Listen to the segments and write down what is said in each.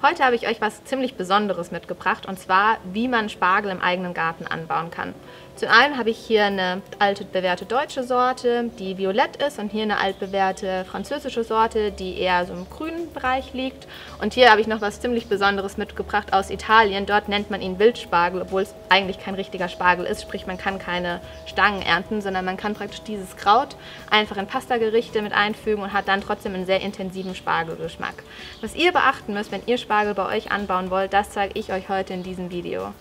Heute habe ich euch was ziemlich Besonderes mitgebracht und zwar, wie man Spargel im eigenen Garten anbauen kann. Zum einen habe ich hier eine alte bewährte deutsche Sorte, die violett ist und hier eine altbewährte französische Sorte, die eher so im grünen Bereich liegt. Und hier habe ich noch was ziemlich Besonderes mitgebracht aus Italien. Dort nennt man ihn Wildspargel, obwohl es eigentlich kein richtiger Spargel ist, sprich man kann keine Stangen ernten, sondern man kann praktisch dieses Kraut einfach in Pastagerichte mit einfügen und hat dann trotzdem einen sehr intensiven Spargelgeschmack. Was ihr beachten müsst, wenn ihr Spargel bei euch anbauen wollt, das zeige ich euch heute in diesem Video.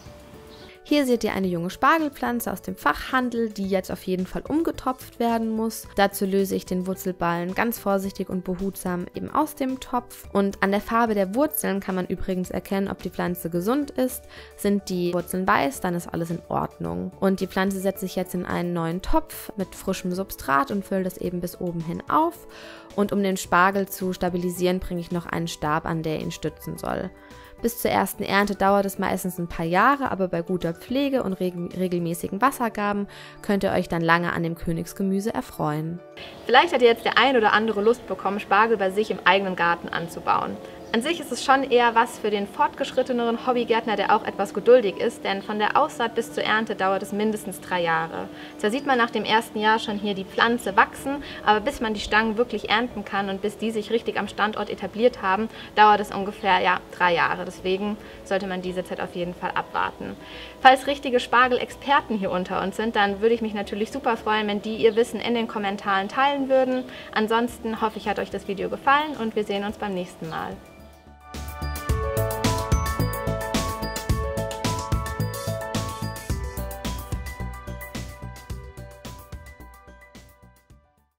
Hier seht ihr eine junge Spargelpflanze aus dem Fachhandel, die jetzt auf jeden Fall umgetopft werden muss. Dazu löse ich den Wurzelballen ganz vorsichtig und behutsam eben aus dem Topf. Und an der Farbe der Wurzeln kann man übrigens erkennen, ob die Pflanze gesund ist. Sind die Wurzeln weiß, dann ist alles in Ordnung. Und die Pflanze setze ich jetzt in einen neuen Topf mit frischem Substrat und fülle das eben bis oben hin auf. Und um den Spargel zu stabilisieren, bringe ich noch einen Stab an, der ihn stützen soll. Bis zur ersten Ernte dauert es meistens ein paar Jahre, aber bei guter Pflege und regelmäßigen Wassergaben könnt ihr euch dann lange an dem Königsgemüse erfreuen. Vielleicht hat jetzt der ein oder andere Lust bekommen, Spargel bei sich im eigenen Garten anzubauen. An sich ist es schon eher was für den fortgeschritteneren Hobbygärtner, der auch etwas geduldig ist, denn von der Aussaat bis zur Ernte dauert es mindestens drei Jahre. Zwar sieht man nach dem ersten Jahr schon hier die Pflanze wachsen, aber bis man die Stangen wirklich ernten kann und bis die sich richtig am Standort etabliert haben, dauert es ungefähr ja, drei Jahre. Deswegen sollte man diese Zeit auf jeden Fall abwarten. Falls richtige Spargelexperten hier unter uns sind, dann würde ich mich natürlich super freuen, wenn die ihr Wissen in den Kommentaren teilen würden. Ansonsten hoffe ich, hat euch das Video gefallen und wir sehen uns beim nächsten Mal.